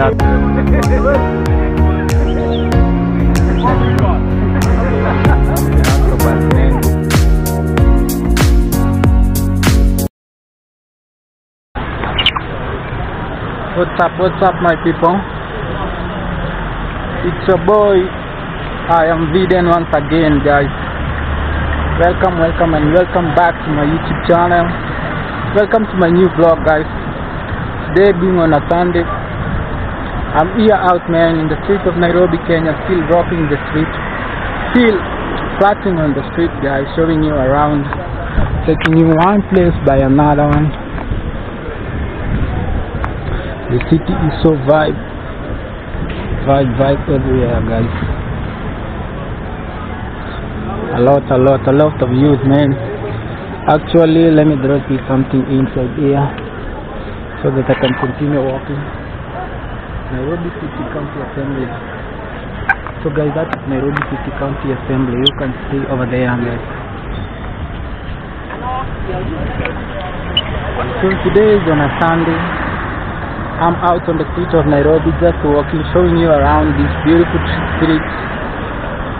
that. What's up, what's up my people? It's your boy. I am Viden once again guys. Welcome, welcome and welcome back to my YouTube channel. Welcome to my new vlog guys. Today being on a Sunday. I'm here out man in the street of Nairobi, Kenya, still rocking the street. Still flirting on the street guys, showing you around. Taking you one place by another one. The city is so vibe, vibe, vibe everywhere, guys. A lot, a lot, a lot of youth, man. Actually, let me drop you something inside here so that I can continue walking. Nairobi City County Assembly. So, guys, that is Nairobi City County Assembly. You can see over there, guys. Uh, so today is on a Sunday. I'm out on the street of Nairobi just walking, showing you around this beautiful street.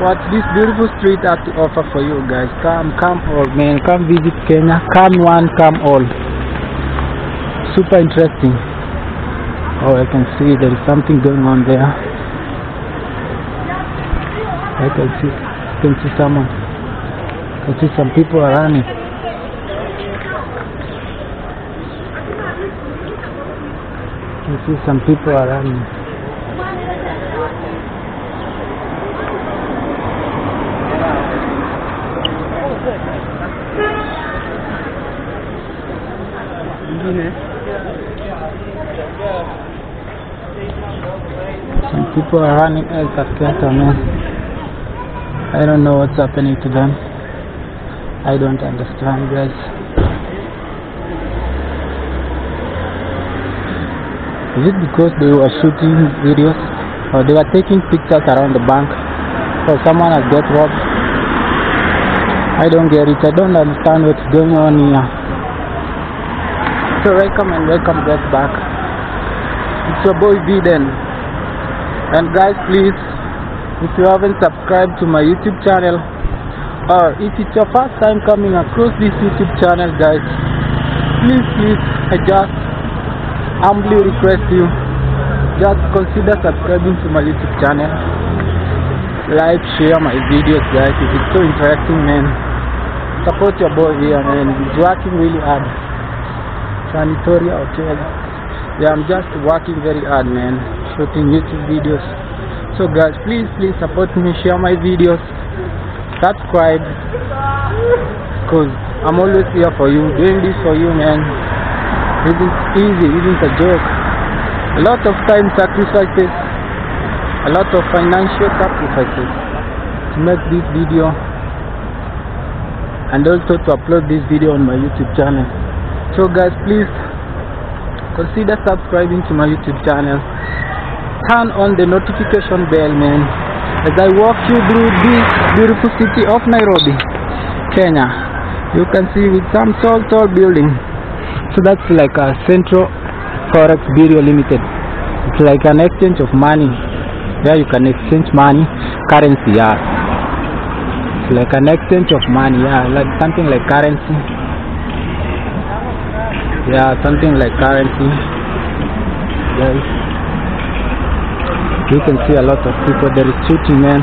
What this beautiful street has to offer for you guys. Come, come all man, come visit Kenya. Come one, come all. Super interesting. Oh, I can see there is something going on there. I can see, I can see someone. I can see some people are running. You see some people are running. Some people are running El Casqueta, man. I don't know what's happening to them. I don't understand, guys. Is it because they were shooting videos or they were taking pictures around the bank or someone has got robbed? I don't get it. I don't understand what's going on here. So welcome and welcome back. It's your boy Viden. And guys please, if you haven't subscribed to my YouTube channel or if it's your first time coming across this YouTube channel guys, please please I just humbly request you just consider subscribing to my youtube channel. Like share my videos guys if it's so interesting man. Support your boy here man. He's working really hard. Sanitoria hotel yeah i'm just working very hard man shooting youtube videos so guys please please support me share my videos subscribe because i'm always here for you doing this for you man isn't easy, isn't a joke. A lot of time sacrifices, a lot of financial sacrifices to make this video and also to upload this video on my YouTube channel. So guys, please consider subscribing to my YouTube channel. Turn on the notification bell, man, as I walk you through this beautiful city of Nairobi, Kenya. You can see with some tall, tall buildings so that's like a central forex bureau limited. It's like an exchange of money. Where you can exchange money currency yeah. It's like an exchange of money yeah like something like currency. Yeah something like currency. Yes you can see a lot of people there is shooting man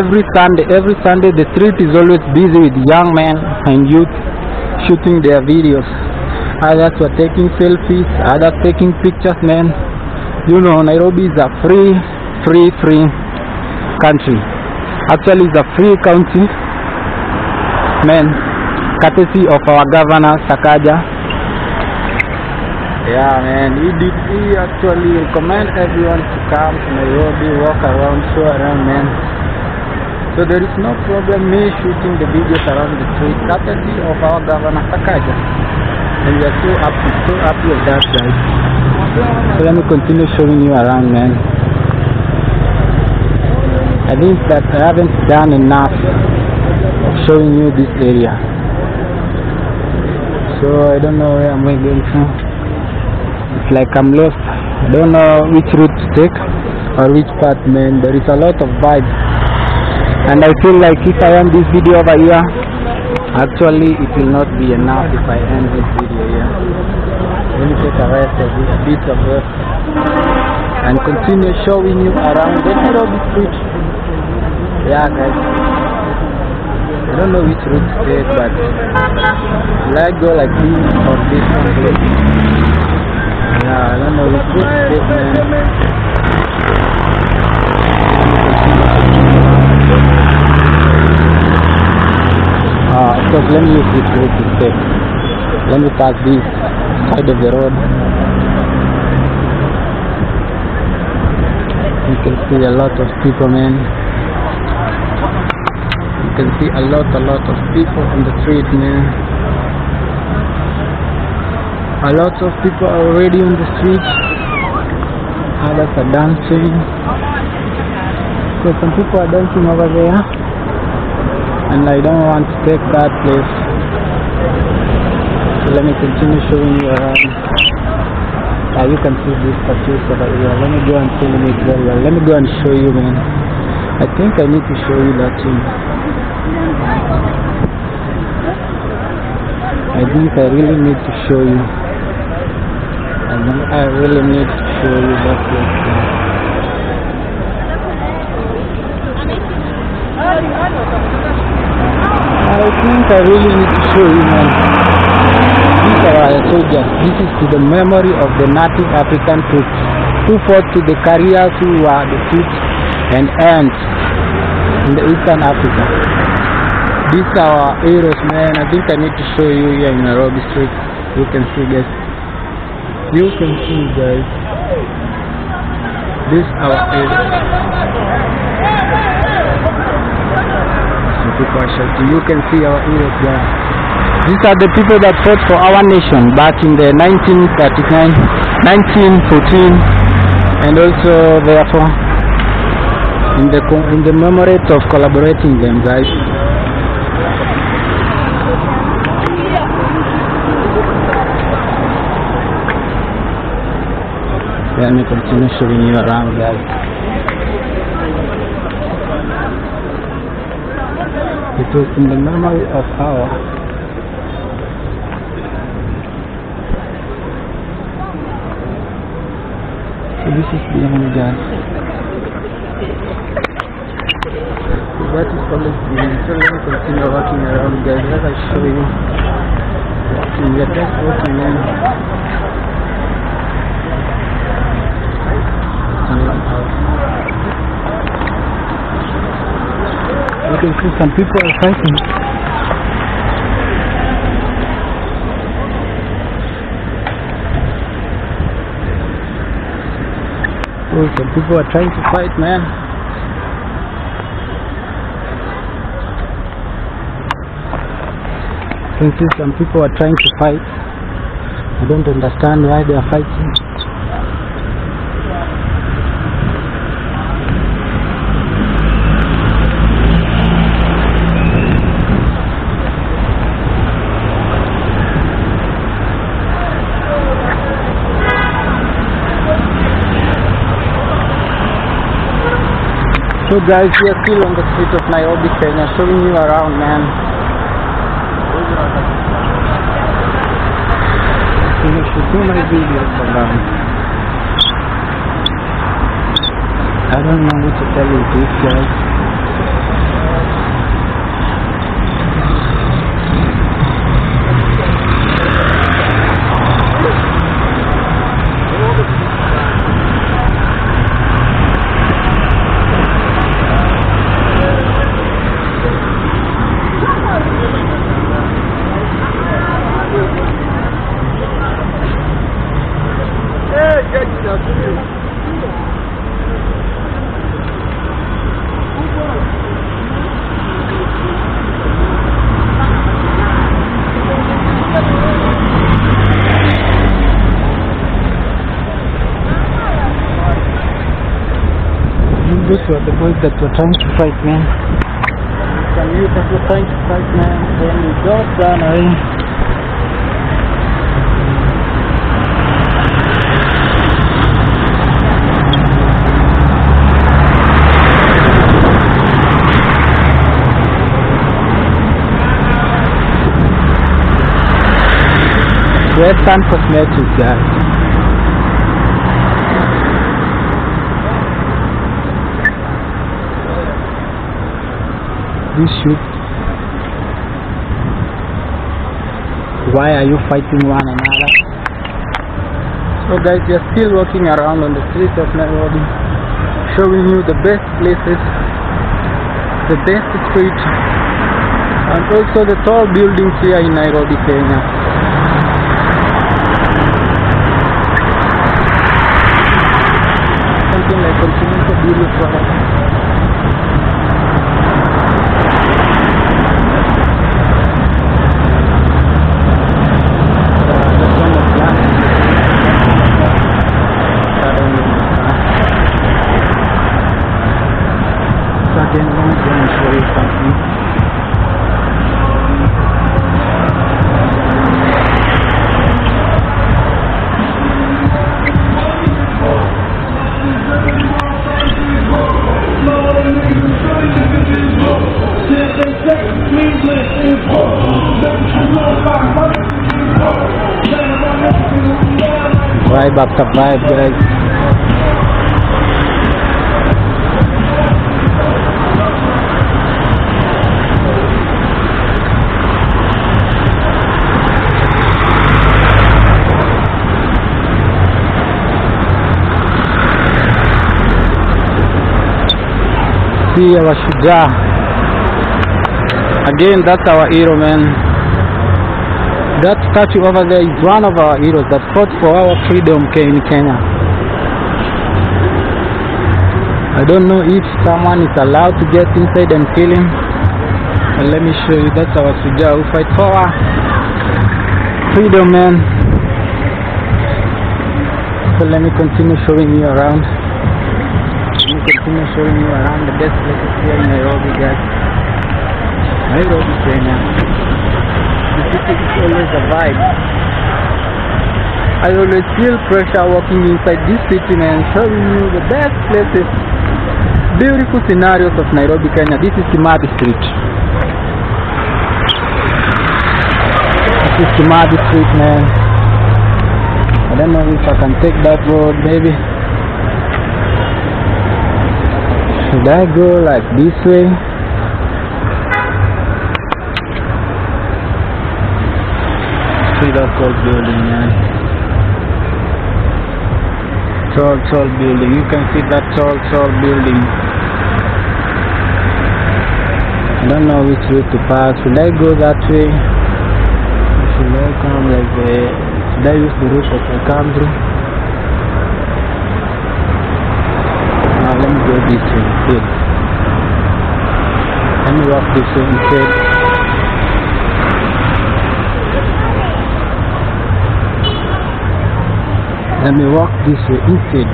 every sunday every sunday the street is always busy with young men and youth shooting their videos others were taking selfies, others taking pictures, man. You know, Nairobi is a free, free, free country. Actually, it's a free county, man, courtesy of our governor, Sakaja. Yeah, man, he actually recommend everyone to come to Nairobi, walk around, show around, man. So there is no problem me shooting the videos around the street, courtesy of our governor, Sakaja and we are so happy, so happy with that guys. So let me continue showing you around man. I think that I haven't done enough of showing you this area. So I don't know where I'm going to. It's like I'm lost don't know which route to take or which path man. There is a lot of vibes. And I feel like if I end this video over here, actually it will not be enough if I end this video here. Let me take a rest of this bit of rest and continue showing you around the Nairobi street. Yeah guys. I don't know which route to take but I go like this or this one? Uh, course, let me use this route instead. Let me pass this side of the road. You can see a lot of people, man. You can see a lot, a lot of people on the street, man. A lot of people are already on the street. Others are dancing. So some people are dancing over there and I don't want to take that place. So let me continue showing you around. Uh, you can see this statues over here. Let me go and film it very well. Let me go and show you, man. I think I need to show you that too. I think I really need to show you. I I really need to show you that place. I think I really need to show you, man. These are our soldiers. This is to the memory of the native African troops who fought to the careers who were the feet and ends in the Eastern Africa. These are our heroes, man. I think I need to show you here in Nairobi Street. You can see, guys. You can see, guys. Are our. You can see our heroes there. These are the people that fought for our nation back in the 1939, 1914, and also therefore in the in the memory of collaborating them, guys. Let me continue showing you around, guys. It was in the memory of our So this is behind guys. So that is always behind. So let me continue walking around guys. Let show you. We are just walking in. Can see some people are fighting. Oh, some people are trying to fight, man. Can see some people are trying to fight. I don't understand why they are fighting. So guys, we are still on the street of Nairobi, Kenya, showing you around, man. You should do my videos around. I don't know what to tell you this, guys. Those were the boys that were trying to fight, man. Some youth that were trying to fight, man. Then we got done Western Cosmetics, guys. This shoot. Why are you fighting one another? So guys, we are still walking around on the streets of Nairobi, showing you the best places, the best streets, and also the tall buildings here in Nairobi, Kenya. Something like Continental Beauty Product. Again, I'm going to show Vibe after vibe, guys. See our Shujaa. Again, that's our hero, man. That statue over there is one of our heroes that fought for our freedom in Kenya. I don't know if someone is allowed to get inside and kill him. But let me show you. That's our Shujaa who fight for our freedom, man. So let me continue showing you around. Let me continue showing you around the best places here in Nairobi, guys. Nairobi, Kenya. The is always a vibe. I always feel pressure walking inside this city and showing you the best places, beautiful scenarios of Nairobi, Kenya. This is Kimathi Street. This is Kimathi Street, man. I don't know if I can take that road, maybe. Should I go like this way? See that tall building, man. Tall, tall building. You can see that tall, tall building. I don't know which way to pass. Should I go that way? Or Should I come like the? Should I use the route that I come through? Now let me go this way instead. Let me walk this way instead. Let me walk this way. Instead.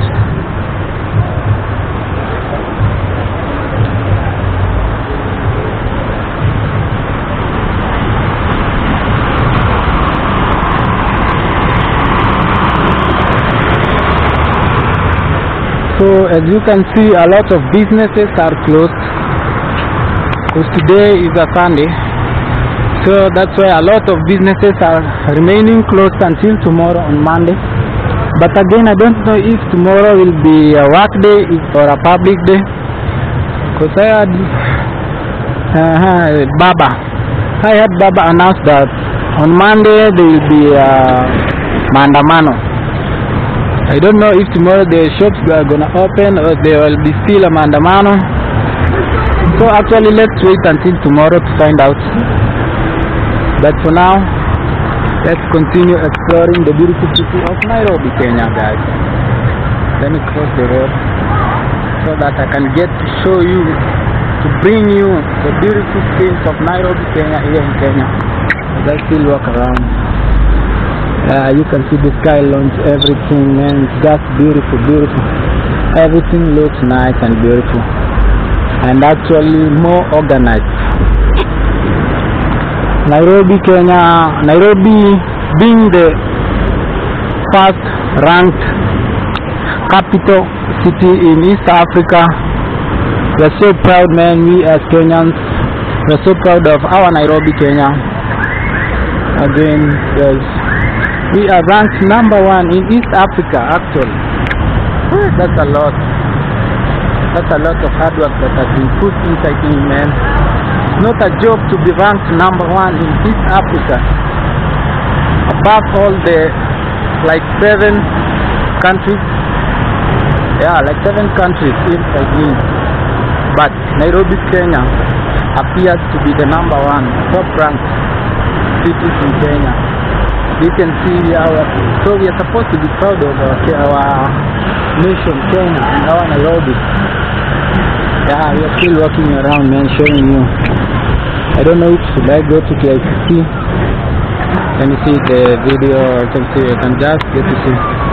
So as you can see a lot of businesses are closed. Because today is a Sunday. So that's why a lot of businesses are remaining closed until tomorrow on Monday but again I don't know if tomorrow will be a work day or a public day because I had uh, Baba I had Baba announce that on Monday there will be uh, maandamano I don't know if tomorrow the shops are gonna open or there will be still a maandamano. So actually let's wait until tomorrow to find out. But for now, let's continue exploring the beautiful city of Nairobi, Kenya, guys. Let me cross the road so that I can get to show you, to bring you the beautiful scenes of Nairobi, Kenya here in Kenya. As I still walk around. Uh, you can see the sky launch, everything, man. It's just beautiful, beautiful. Everything looks nice and beautiful, and actually more organized. Nairobi, Kenya. Nairobi being the first ranked capital city in East Africa. We're so proud, man. We as Kenyans, we're so proud of our Nairobi, Kenya. Again, there's We are ranked number one in East Africa actually. That's a lot. That's a lot of hard work that has been put inside me, man. Not a job to be ranked number one in East Africa. Above all the like seven countries. Yeah, like seven countries inside me. But Nairobi, Kenya appears to be the number one top ranked cities in Kenya. You can see our so we are supposed to be proud of our, our nation Kenya and our Nairobi. Yeah, we are still walking around man showing you. I don't know if should I go to KICC. Can you see the video. Or can see can just get to see